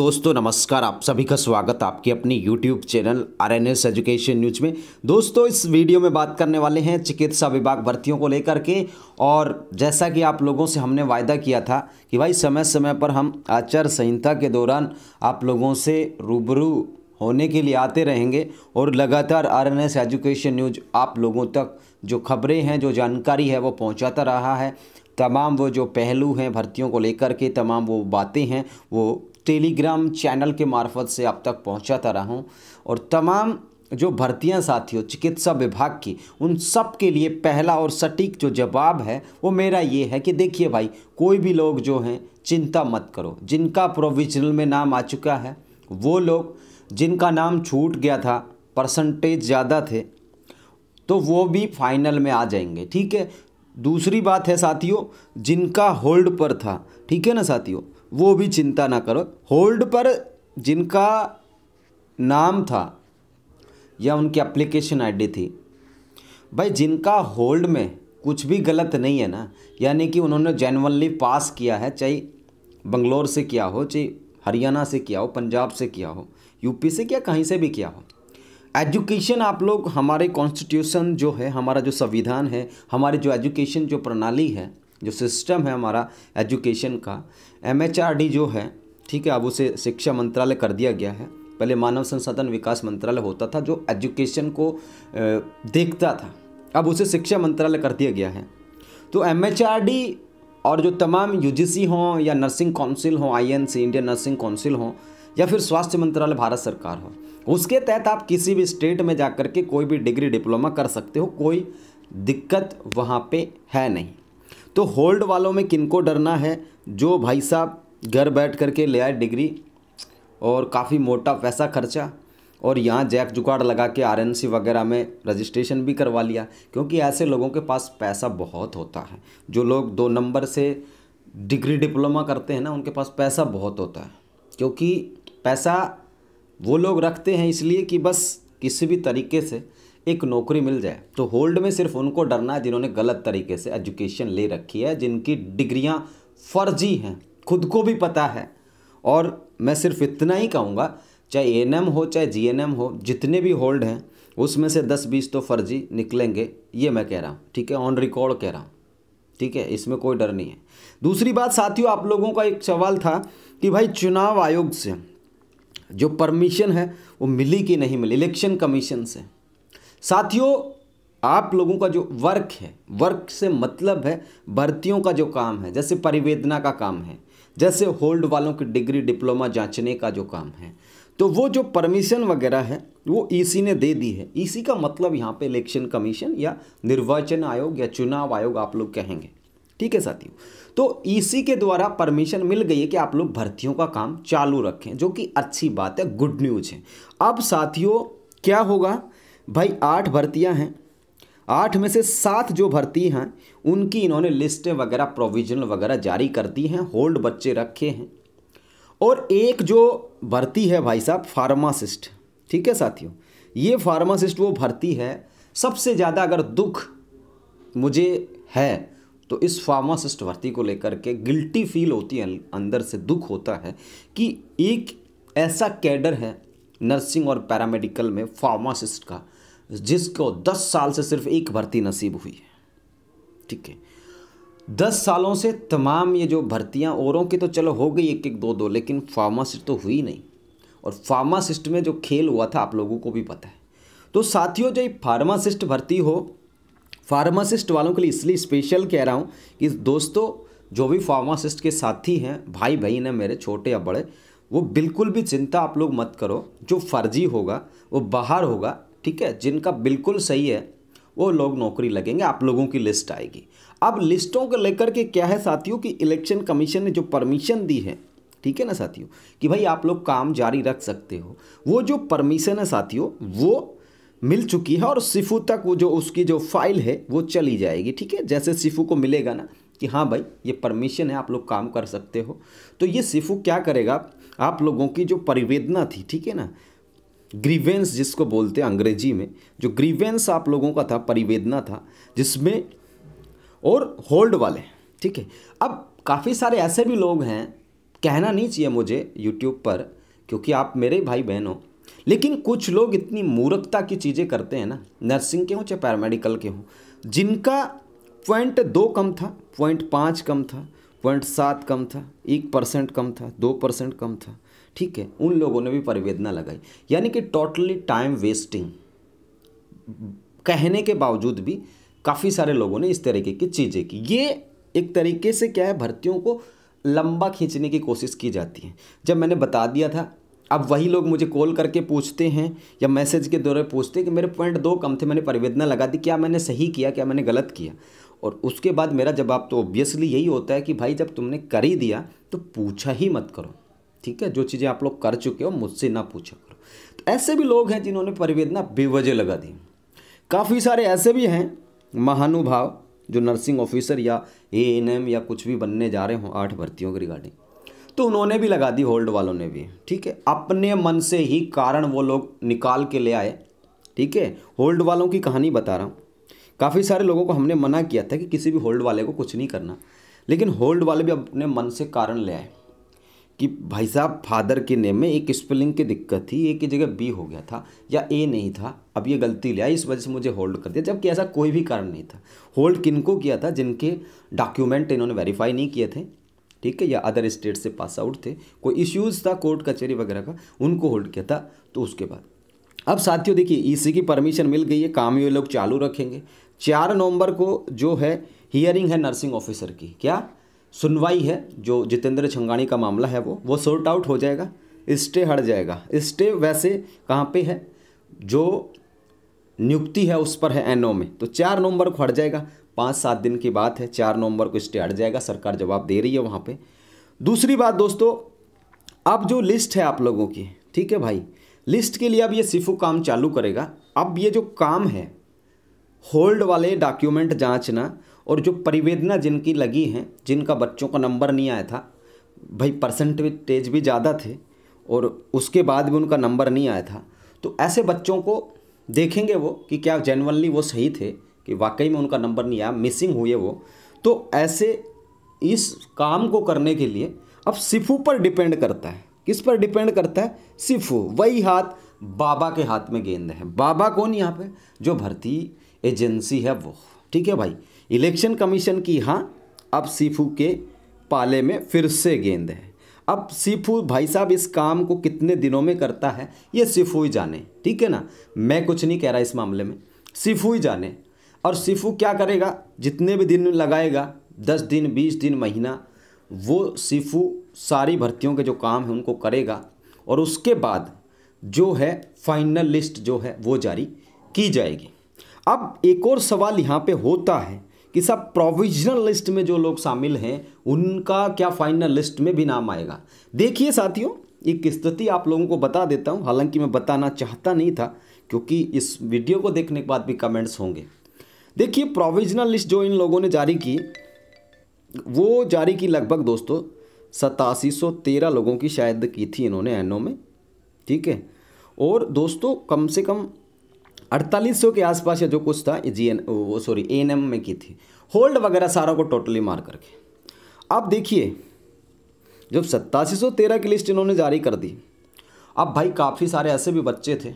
दोस्तों, नमस्कार। आप सभी का स्वागत आपके अपनी YouTube channel R N S education news में। दोस्तों, इस वीडियो में बात करने वाले हैं चिकित्सा विभाग भर्तियों को लेकर के। और जैसा कि आप लोगों से हमने वायदा किया था कि भाई समय समय पर हम आचार संहिता के दौरान आप लोगों से रूबरू होने के लिए आते रहेंगे। और लगातार R N S education news आप लोगों तक जो खबरें हैं, जो जानकारी है, वो पहुँचाता रहा है। तमाम वो जो पहलू हैं भर्तियों को लेकर के, तमाम वो बातें हैं, वो टेलीग्राम चैनल के मार्फत से आप तक पहुंचाता रहा हूँ और तमाम जो भर्तियाँ साथियों चिकित्सा विभाग की, उन सब के लिए पहला और सटीक जो जवाब है, वो मेरा ये है कि देखिए भाई, कोई भी लोग जो हैं, चिंता मत करो। जिनका प्रोविजनल में नाम आ चुका है, वो लोग, जिनका नाम छूट गया था परसेंटेज ज़्यादा थे तो वो भी फाइनल में आ जाएँगे, ठीक है? दूसरी बात है साथियों, जिनका होल्ड पर था, ठीक है ना साथियों? वो भी चिंता ना करो। होल्ड पर जिनका नाम था या उनकी एप्लीकेशन आईडी थी, भाई जिनका होल्ड में कुछ भी गलत नहीं है ना, यानी कि उन्होंने जेनवनली पास किया है, चाहे बंगलोर से किया हो, चाहे हरियाणा से किया हो, पंजाब से किया हो यूपी से किया, कहीं से भी किया हो। एजुकेशन आप लोग, हमारे कॉन्स्टिट्यूशन जो है, हमारा जो संविधान है, हमारी जो एजुकेशन जो प्रणाली है जो सिस्टम है हमारा एजुकेशन का एमएचआरडी जो है, ठीक है, अब उसे शिक्षा मंत्रालय कर दिया गया है। पहले मानव संसाधन विकास मंत्रालय होता था जो एजुकेशन को देखता था। अब उसे शिक्षा मंत्रालय कर दिया गया है। तो एमएचआरडी और जो तमाम यू हों या नर्सिंग काउंसिल हों आई इंडियन नर्सिंग काउंसिल हों, या फिर स्वास्थ्य मंत्रालय, भारत सरकार हो, उसके तहत आप किसी भी स्टेट में जा कर के कोई भी डिग्री डिप्लोमा कर सकते हो, कोई दिक्कत वहाँ पे है नहीं। तो होल्ड वालों में किनको डरना है? जो भाई साहब घर बैठ करके ले आए डिग्री और काफ़ी मोटा पैसा खर्चा और यहाँ जैक जुगाड़ लगा के आरएनसी वगैरह में रजिस्ट्रेशन भी करवा लिया, क्योंकि ऐसे लोगों के पास पैसा बहुत होता है। जो लोग दो नंबर से डिग्री डिप्लोमा करते हैं ना, उनके पास पैसा बहुत होता है, क्योंकि पैसा वो लोग रखते हैं इसलिए कि बस किसी भी तरीके से एक नौकरी मिल जाए तो होल्ड में सिर्फ़ उनको डरना है जिन्होंने गलत तरीके से एजुकेशन ले रखी है, जिनकी डिग्रियाँ फर्जी हैं, खुद को भी पता है। और मैं सिर्फ़ इतना ही कहूँगा, चाहे ए हो, चाहे जीएनएम हो, जितने भी होल्ड हैं, उसमें से दस बीस तो फर्जी निकलेंगे, ये मैं कह रहा हूँ, ठीक है? ऑन रिकॉर्ड कह रहा हूँ, ठीक है? इसमें कोई डर नहीं है। दूसरी बात, साथियों, आप लोगों का एक सवाल था कि भाई चुनाव आयोग से जो परमिशन है, वो मिली कि नहीं मिली? इलेक्शन कमीशन से। साथियों, आप लोगों का जो वर्क है, वर्क से मतलब है भर्तियों का जो काम है, जैसे परिवेदना का काम है, जैसे होल्ड वालों की डिग्री, डिप्लोमा जांचने का जो काम है। तो वो जो परमिशन वगैरह है, वो ईसी ने दे दी है। ईसी का मतलब यहाँ पे इलेक्शन कमीशन या निर्वाचन आयोग या चुनाव आयोग आप लोग कहेंगे। ठीक है साथियों? तो ईसी के द्वारा परमिशन मिल गई है कि आप लोग भर्तियों का काम चालू रखें, जो कि अच्छी बात है, गुड न्यूज़ है। अब साथियों, क्या होगा? भाई, आठ भर्तियाँ हैं। आठ में से सात जो भर्ती हैं, उनकी इन्होंने लिस्टें वगैरह प्रोविजनल वगैरह जारी कर दी हैं होल्ड बच्चे रखे हैं। और एक जो भर्ती है भाई साहब फार्मासिस्ट ठीक है साथियों? ये फार्मासिस्ट वो भर्ती है, सबसे ज़्यादा अगर दुख मुझे है तो इस फार्मासिस्ट भर्ती को लेकर के गिल्टी फील होती है, अंदर से दुख होता है कि एक ऐसा कैडर है नर्सिंग और पैरामेडिकल में फार्मासिस्ट का जिसको 10 साल से सिर्फ़ एक भर्ती नसीब हुई है। ठीक है? दस सालों से तमाम ये जो भर्तियाँ, औरों की तो चलो हो गई एक एक दो दो लेकिन फार्मासिस्ट तो हुई नहीं। और फार्मासिस्ट में जो खेल हुआ था, आप लोगों को भी पता है। तो साथियों, जो फार्मासिस्ट भर्ती हो फार्मासिस्ट वालों के लिए इसलिए स्पेशल कह रहा हूँ कि दोस्तों, जो भी फार्मासिस्ट के साथी हैं भाई बहन हैं मेरे, छोटे या बड़े, वो बिल्कुल भी चिंता आप लोग मत करो। जो फर्जी होगा, वो बाहर होगा ठीक है, जिनका बिल्कुल सही है, वो लोग नौकरी लगेंगे, आप लोगों की लिस्ट आएगी। अब लिस्टों को लेकर के क्या है साथियों कि इलेक्शन कमीशन ने जो परमिशन दी है, ठीक है ना साथियों, कि भाई आप लोग काम जारी रख सकते हो, वो जो परमिशन है साथियों, वो मिल चुकी है और सिफू तक वो जो उसकी जो फ़ाइल है, वो चली जाएगी, ठीक है? जैसे सिफू को मिलेगा ना, कि हाँ भाई, ये परमिशन है, आप लोग काम कर सकते हो। तो ये सिफू क्या करेगा, आप लोगों की जो परिवेदना थी, ठीक है ना ग्रीवेंस जिसको बोलते हैं अंग्रेज़ी में, जो ग्रीवेंस आप लोगों का था, परिवेदना था, जिसमें और होल्ड वाले ठीक है। अब काफ़ी सारे ऐसे भी लोग हैं, कहना नहीं चाहिए मुझे यूट्यूब पर, क्योंकि आप मेरे भाई बहन हो, लेकिन कुछ लोग इतनी मूर्खता की चीज़ें करते हैं ना, नर्सिंग के हों चाहे पैरामेडिकल के हों, जिनका पॉइंट दो कम था, पॉइंट पाँच कम था, पॉइंट सात कम था, एक परसेंट कम था, दो परसेंट कम था ठीक है, उन लोगों ने भी परिवेदना लगाई। यानी कि टोटली टाइम वेस्टिंग कहने के बावजूद भी काफ़ी सारे लोगों ने इस तरीके की चीज़ें की। ये एक तरीके से क्या है, भर्तियों को लंबा खींचने की कोशिश की जाती है। जब मैंने बता दिया था, अब वही लोग मुझे कॉल करके पूछते हैं या मैसेज के दौरे पूछते हैं कि मेरे पॉइंट दो कम थे, मैंने परिवेदना लगा दी, क्या मैंने सही किया, क्या मैंने गलत किया? और उसके बाद मेरा जवाब तो ऑब्वियसली यही होता है कि भाई जब तुमने कर ही दिया तो पूछा ही मत करो। ठीक है? जो चीज़ें आप लोग कर चुके हो, मुझसे ना पूछा करो। तो ऐसे भी लोग हैं जिन्होंने परिवेदना बेवजह लगा दी। काफ़ी सारे ऐसे भी हैं, महानुभाव, जो नर्सिंग ऑफिसर या ए एन एम या कुछ भी बनने जा रहे हों, आठ भर्तियों के रिगार्डिंग। तो उन्होंने भी लगा दी, होल्ड वालों ने भी, ठीक है? अपने मन से ही कारण वो लोग निकाल के ले आए, ठीक है? होल्ड वालों की कहानी बता रहा हूँ। काफ़ी सारे लोगों को हमने मना किया था कि किसी भी होल्ड वाले को कुछ नहीं करना। लेकिन होल्ड वाले भी अपने मन से कारण ले आए। कि भाई साहब, फादर के नेम में एक स्पेलिंग की दिक्कत थी ए की जगह बी हो गया था या ए नहीं था। अब ये गलती ले आई, इस वजह से मुझे होल्ड कर दिया, जबकि ऐसा कोई भी कारण नहीं था। होल्ड किनको किया था? जिनके डॉक्यूमेंट इन्होंने वेरीफाई नहीं किए थे, ठीक है? या अदर स्टेट से पास आउट थे, कोई इश्यूज़ था कोर्ट कचहरी वगैरह का, उनको होल्ड किया था तो उसके बाद। अब साथियों, देखिए ईसी की परमिशन मिल गई है, काम ये लोग चालू रखेंगे। चार नवंबर को जो है हियरिंग है नर्सिंग ऑफिसर की, क्या? सुनवाई है, जो जितेंद्र छंगाणी का मामला है वो वो सॉर्ट आउट हो जाएगा, स्टे हट जाएगा। स्टे वैसे कहाँ पे है? जो नियुक्ति है उस पर है एनओ में। तो चार नवंबर को हट जाएगा, पाँच सात दिन की बात है, चार नवंबर को स्टे हट जाएगा, सरकार जवाब दे रही है वहाँ पे। दूसरी बात दोस्तों, अब जो लिस्ट है आप लोगों की, ठीक है भाई? लिस्ट के लिए अब ये सिफू काम चालू करेगा। अब ये जो काम है होल्ड वाले डॉक्यूमेंट जांचना और जो परिवेदना जिनकी लगी हैं, जिनका बच्चों का नंबर नहीं आया था, भाई परसेंटेज भी ज़्यादा थे और उसके बाद भी उनका नंबर नहीं आया था तो ऐसे बच्चों को देखेंगे वो कि क्या जेनवनली वो सही थे कि वाकई में उनका नंबर नहीं आया मिसिंग हुए वो। तो ऐसे इस काम को करने के लिए अब सिफू पर डिपेंड करता है। किस पर डिपेंड करता है? सिफू, वही हाथ बाबा के हाथ में गेंद है। बाबा कौन यहाँ पे? जो भर्ती एजेंसी है वो। ठीक है भाई? इलेक्शन कमीशन की हाँ अब सीफू के पाले में फिर से गेंद है। अब सीफू भाई साहब इस काम को कितने दिनों में करता है, ये सिफू ही जाने। ठीक है ना? मैं कुछ नहीं कह रहा इस मामले में। सिफू ही जाने। और सिफू क्या करेगा? जितने भी दिन लगाएगा, दस दिन, बीस दिन, महीना, वो सिफू सारी भर्तियों के जो काम है उनको करेगा। और उसके बाद जो है फाइनल लिस्ट जो है, वो जारी की जाएगी। अब एक और सवाल यहाँ पे होता है कि सब प्रोविजनल लिस्ट में जो लोग शामिल हैं, उनका क्या फाइनल लिस्ट में भी नाम आएगा? देखिए साथियों, एक स्थिति आप लोगों को बता देता हूँ, हालाँकि मैं बताना चाहता नहीं था, क्योंकि इस वीडियो को देखने के बाद भी कमेंट्स होंगे। देखिए प्रोविजनल लिस्ट जो इन लोगों ने जारी की, वो जारी की लगभग दोस्तों सतासी सौ तेरह लोगों की शायद की थी इन्होंने एनओ में। ठीक है? और दोस्तों, कम से कम अड़तालीस के आसपास या जो कुछ था जी एन वो सॉरी ए एन एम में की थी। होल्ड वगैरह सारा को टोटली मार करके। अब देखिए, जब सत्तासी सौ तेरह की लिस्ट इन्होंने जारी कर दी, अब भाई काफ़ी सारे ऐसे भी बच्चे थे,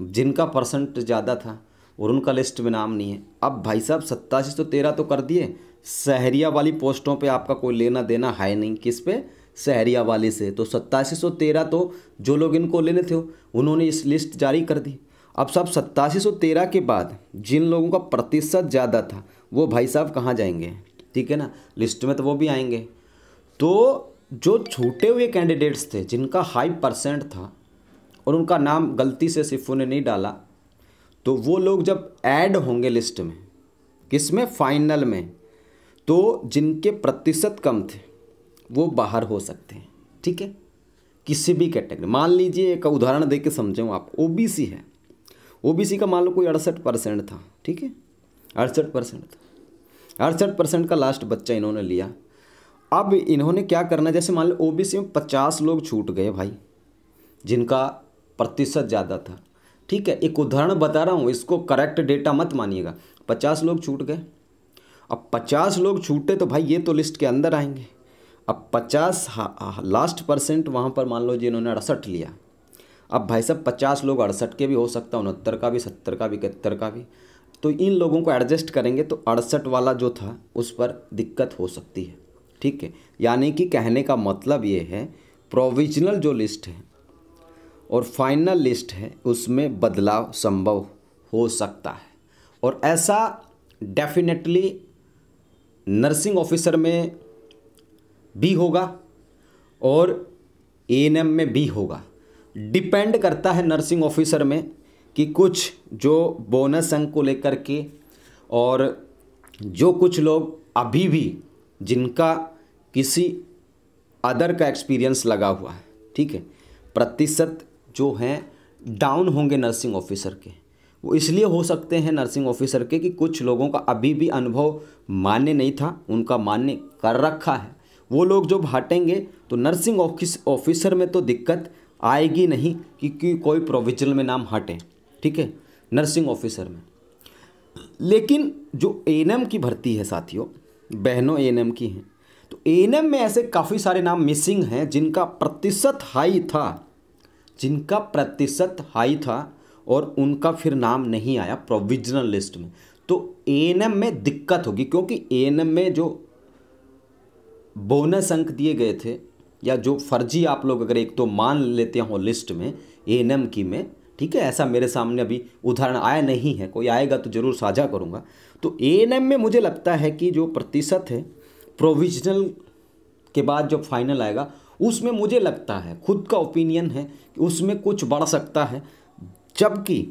जिनका परसेंट ज़्यादा था और उनका लिस्ट में नाम नहीं है। अब भाई साहब, सत्तासी सौ तेरह तो कर दिए। शहरिया वाली पोस्टों पे आपका कोई लेना देना है नहीं, किस पे? शहरिया वाले से। तो सत्तासी सौ तेरह तो जो लोग इनको लेने थे, उन्होंने इस लिस्ट जारी कर दी। अब सब सत्तासी सौ तेरह के बाद जिन लोगों का प्रतिशत ज़्यादा था, वो भाई साहब कहाँ जाएँगे? ठीक है ना? लिस्ट में तो वो भी आएँगे। तो जो छूटे हुए कैंडिडेट्स थे, जिनका हाई परसेंट था और उनका नाम गलती से सिफू ने नहीं डाला तो वो लोग जब ऐड होंगे लिस्ट में किसमें फाइनल में तो जिनके प्रतिशत कम थे, वो बाहर हो सकते हैं। ठीक है? किसी भी कैटेगरी मान लीजिए, एक उदाहरण दे के समझूँ आप ओबीसी है। ओबीसी का मान लो कोई अड़सठ परसेंट था, ठीक है? अड़सठ परसेंट था। अड़सठ परसेंट का लास्ट बच्चा इन्होंने लिया। अब इन्होंने क्या करना जैसे मान लो ओबीसी में पचास लोग छूट गए भाई, जिनका प्रतिशत ज़्यादा था, ठीक है? एक उदाहरण बता रहा हूँ, इसको करेक्ट डेटा मत मानिएगा। पचास लोग छूट गए। अब पचास लोग छूटे तो भाई ये तो लिस्ट के अंदर आएँगे। अब पचास लास्ट परसेंट वहाँ पर मान लो जी इन्होंने अड़सठ लिया। अब भाई साहब, पचास लोग अड़सठ के भी हो सकता है, उनहत्तर का भी, सत्तर का भी, इकहत्तर का भी। तो इन लोगों को एडजस्ट करेंगे तो अड़सठ वाला जो था, उस पर दिक्कत हो सकती है। ठीक है? यानी कि कहने का मतलब ये है प्रोविजनल जो लिस्ट है और फाइनल लिस्ट है, उसमें बदलाव संभव हो सकता है। और ऐसा डेफिनेटली नर्सिंग ऑफिसर में भी होगा और एएनएम में भी होगा। डिपेंड करता है नर्सिंग ऑफिसर में कि कुछ जो बोनस अंक को लेकर के और जो कुछ लोग अभी भी जिनका किसी अदर का एक्सपीरियंस लगा हुआ है, ठीक है, प्रतिशत जो हैं डाउन होंगे नर्सिंग ऑफिसर के। वो इसलिए हो सकते हैं नर्सिंग ऑफिसर के कि कुछ लोगों का अभी भी अनुभव मान्य नहीं था, उनका मान्य कर रखा है। वो लोग जब हटेंगे तो नर्सिंग ऑफ़िस, ऑफिसर में तो दिक्कत आएगी नहीं क्योंकि कोई प्रोविजनल में नाम हटे, ठीक है? नर्सिंग ऑफिसर में। लेकिन जो एएनएम की भर्ती है साथियों, बहनों एएनएम की हैं तो एएनएम में ऐसे काफ़ी सारे नाम मिसिंग हैं जिनका प्रतिशत हाई था, जिनका प्रतिशत हाई था और उनका फिर नाम नहीं आया प्रोविजनल लिस्ट में। तो एएनएम में दिक्कत होगी क्योंकि एएनएम में जो बोनस अंक दिए गए थे या जो फर्जी आप लोग अगर एक तो मान लेते हो लिस्ट में एएनएम की में, ठीक है, ऐसा मेरे सामने अभी उदाहरण आया नहीं है, कोई आएगा तो ज़रूर साझा करूँगा। तो एएनएम में मुझे लगता है कि जो प्रतिशत है प्रोविजनल के बाद जब फाइनल आएगा, उसमें मुझे लगता है, खुद का ओपिनियन है कि उसमें कुछ बढ़ सकता है, जबकि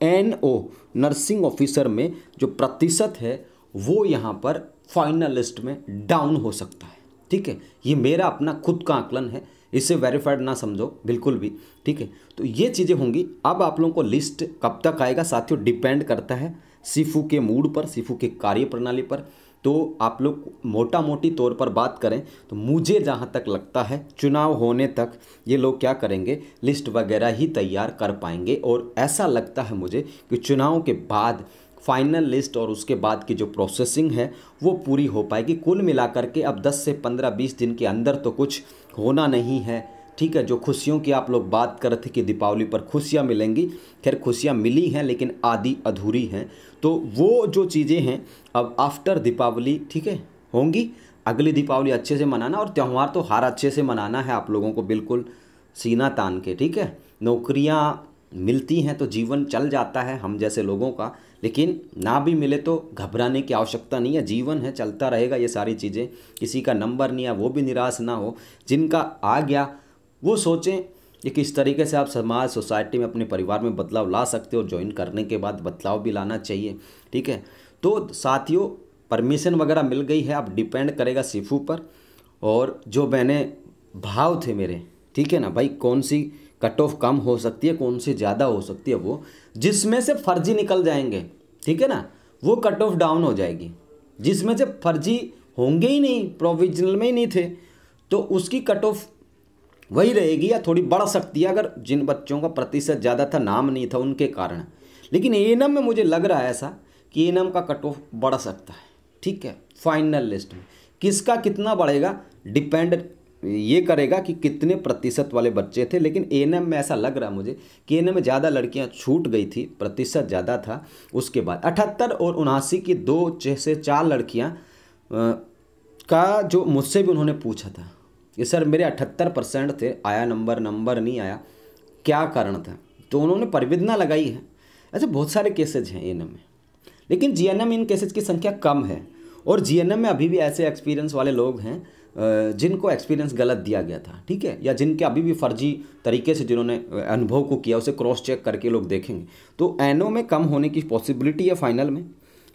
एन ओ नर्सिंग ऑफिसर में जो प्रतिशत है, वो यहाँ पर फाइनल लिस्ट में डाउन हो सकता है। ठीक है? ये मेरा अपना खुद का आकलन है। इसे वेरीफाइड ना समझो, बिल्कुल भी, ठीक है? तो ये चीज़ें होंगी। अब आप लोगों को लिस्ट कब तक आएगा? साथियों डिपेंड करता है सीफू के मूड पर, सीफू के कार्य प्रणाली पर। तो आप लोग मोटा मोटी तौर पर बात करें तो मुझे जहाँ तक लगता है, चुनाव होने तक ये लोग क्या करेंगे? लिस्ट वगैरह ही तैयार कर पाएँगे। और ऐसा लगता है मुझे कि चुनाव के बाद फाइनल लिस्ट और उसके बाद की जो प्रोसेसिंग है, वो पूरी हो पाएगी। कुल मिलाकर के अब 10 से 15-20 दिन के अंदर तो कुछ होना नहीं है। ठीक है, जो खुशियों की आप लोग बात कर रहे थे कि दीपावली पर खुशियाँ मिलेंगी, खैर खुशियाँ मिली हैं, लेकिन आधी अधूरी हैं। तो वो जो चीज़ें हैं, अब आफ्टर दीपावली, ठीक है, होंगी। अगली दीपावली अच्छे से मनाना और त्यौहार तो हर अच्छे से मनाना है आप लोगों को बिल्कुल सीना तान के, ठीक है। नौकरियाँ मिलती हैं तो जीवन चल जाता है हम जैसे लोगों का। लेकिन ना भी मिले तो घबराने की आवश्यकता नहीं है। जीवन है, चलता रहेगा ये सारी चीज़ें। किसी का नंबर नहीं है, वो भी निराश ना हो। जिनका आ गया, वो सोचें कि किस तरीके से आप समाज, सोसाइटी में, अपने परिवार में बदलाव ला सकते हो। ज्वाइन करने के बाद बदलाव भी लाना चाहिए, ठीक है? तो साथियों, परमिशन वगैरह मिल गई है। अब डिपेंड करेगा सिफू पर। और जो मैंने भाव थे मेरे, ठीक है ना? भाई, कौन सी कट ऑफ़ कम हो सकती है, कौन सी ज़्यादा हो सकती है वो, जिसमें से फर्जी निकल जाएँगे, ठीक है ना? वो कट ऑफ़ डाउन हो जाएगी। जिसमें से फर्जी होंगे ही नहीं प्रोविजनल में ही नहीं थे तो उसकी कट ऑफ़ वही रहेगी या थोड़ी बढ़ सकती है, अगर जिन बच्चों का प्रतिशत ज़्यादा था, नाम नहीं था उनके कारण। लेकिन ए में मुझे लग रहा है ऐसा कि ए का कट ऑफ़ बढ़ सकता है, ठीक है? फाइनल लिस्ट में। किसका कितना बढ़ेगा? डिपेंड ये करेगा कि कितने प्रतिशत वाले बच्चे थे, लेकिन ए में ऐसा लग रहा मुझे कि ए में ज़्यादा लड़कियाँ छूट गई थी, प्रतिशत ज़्यादा था, उसके बाद अठहत्तर और उनासी की दो से चार लड़कियाँ का जो मुझसे भी उन्होंने पूछा था, कि सर मेरे अठहत्तर परसेंट थे, आया नंबर नंबर नहीं आया, क्या कारण था? तो उन्होंने परिविदना लगाई है। ऐसे बहुत सारे केसेज हैं ए में। लेकिन जी इन केसेज की संख्या कम है, और जीएनएम में अभी भी ऐसे एक्सपीरियंस वाले लोग हैं जिनको एक्सपीरियंस गलत दिया गया था, ठीक है? या जिनके अभी भी फर्जी तरीके से जिन्होंने अनुभव को किया, उसे क्रॉस चेक करके लोग देखेंगे। तो एनओ में कम होने की पॉसिबिलिटी है फाइनल में,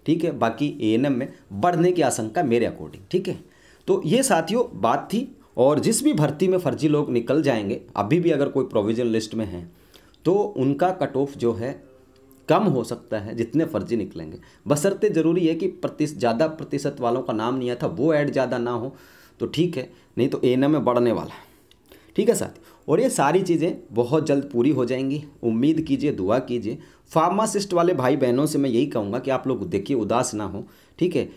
ठीक है? बाकी ए में बढ़ने की आशंका मेरे अकॉर्डिंग ठीक है? तो ये साथियों, बात थी। और जिस भी भर्ती में फर्जी लोग निकल जाएँगे, अभी भी अगर कोई प्रोविज़न लिस्ट में है तो उनका कट ऑफ़ जो है, कम हो सकता है जितने फर्जी निकलेंगे। बसरते ज़रूरी है कि प्रति ज़्यादा प्रतिशत वालों का नाम नहीं आया था, वो ऐड ज़्यादा ना हो। तो ठीक है, नहीं तो ए में बढ़ने वाला है। ठीक है साथ, और ये सारी चीज़ें बहुत जल्द पूरी हो जाएँगी। उम्मीद कीजिए, दुआ कीजिए। फार्मासिस्ट वाले भाई बहनों से मैं यही कहूँगा कि आप लोग देखिए, उदास ना हो। ठीक है,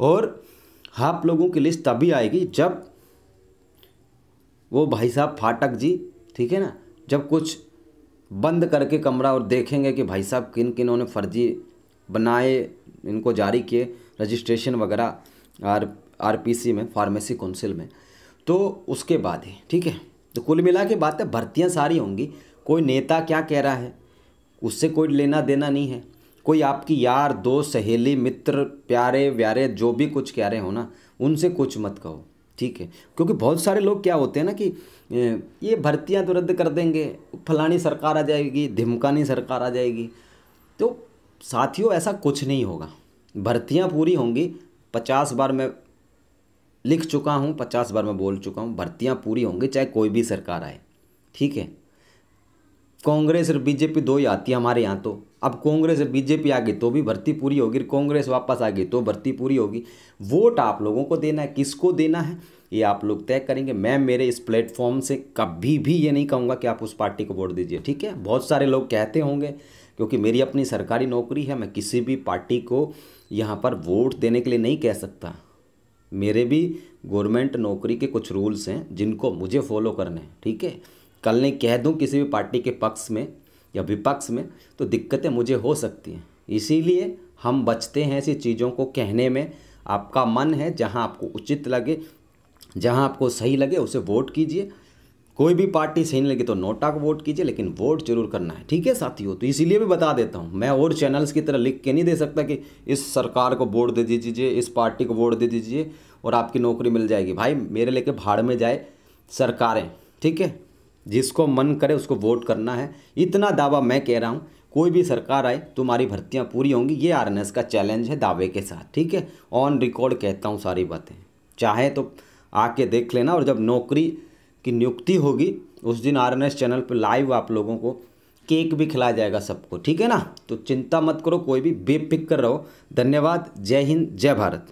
और आप लोगों की लिस्ट तभी आएगी जब वो भाई साहब फाटक जी, ठीक है ना, जब कुछ बंद करके कमरा और देखेंगे कि भाई साहब किन किन ने फर्जी बनाए, इनको जारी किए, रजिस्ट्रेशन वगैरह आर आरपीसी में, फार्मेसी काउंसिल में। तो उसके बाद ही, ठीक है? तो कुल मिला के बात है भर्तियाँ सारी होंगी। कोई नेता क्या कह रहा है? उससे कोई लेना देना नहीं है। कोई आपकी यार, दोस्त, सहेली, मित्र, प्यारे, व्यारे, जो भी कुछ कह रहे हो ना, उनसे कुछ मत कहो, ठीक है? क्योंकि बहुत सारे लोग क्या होते हैं ना कि ये भर्तियाँ तो रद्द कर देंगे, फलानी सरकार आ जाएगी, धिमकानी सरकार आ जाएगी। तो साथियों, ऐसा कुछ नहीं होगा। भर्तियाँ पूरी होंगी, पचास बार मैं लिख चुका हूँ, पचास बार मैं बोल चुका हूँ, भर्तियाँ पूरी होंगी, चाहे कोई भी सरकार आए। ठीक है? कांग्रेस और बीजेपी दो ही आती है हमारे यहाँ तो। अब कांग्रेस और बीजेपी आ गई तो भी भर्ती पूरी होगी कांग्रेस वापस आ गई तो भर्ती पूरी होगी। वोट आप लोगों को देना है, किसको देना है, ये आप लोग तय करेंगे। मैं मेरे इस प्लेटफॉर्म से कभी भी ये नहीं कहूँगा कि आप उस पार्टी को वोट दीजिए, ठीक है? बहुत सारे लोग कहते होंगे, क्योंकि मेरी अपनी सरकारी नौकरी है, मैं किसी भी पार्टी को यहाँ पर वोट देने के लिए नहीं कह सकता। मेरे भी गवर्नमेंट नौकरी के कुछ रूल्स हैं जिनको मुझे फॉलो करने हैं, ठीक है? कल नहीं, कह दूँ किसी भी पार्टी के पक्ष में या विपक्ष में तो दिक्कतें मुझे हो सकती हैं। इसीलिए हम बचते हैं ऐसी चीज़ों को कहने में। आपका मन है, जहाँ आपको उचित लगे, जहाँ आपको सही लगे, उसे वोट कीजिए। कोई भी पार्टी सही नहीं लगी तो नोटा को वोट कीजिए, लेकिन वोट ज़रूर करना है। ठीक है साथियों? तो इसीलिए भी बता देता हूँ। मैं और चैनल्स की तरह लिख के नहीं दे सकता कि इस सरकार को वोट दे दीजिए, इस पार्टी को वोट दे दीजिए और आपकी नौकरी मिल जाएगी। भाई, मेरे लेके भाड़ में जाए सरकारें, ठीक है? जिसको मन करे उसको वोट करना है। इतना दावा मैं कह रहा हूँ, कोई भी सरकार आए, तुम्हारी भर्तियाँ पूरी होंगी। ये आरएनएस का चैलेंज है दावे के साथ, ठीक है? ऑन रिकॉर्ड कहता हूँ सारी बातें। चाहे तो आके देख लेना और जब नौकरी की नियुक्ति होगी, उस दिन आर चैनल पर लाइव आप लोगों को केक भी खिलाया जाएगा सबको, ठीक है ना? तो चिंता मत करो, कोई भी बेफिक्र रहो। धन्यवाद, जय हिंद, जय भारत।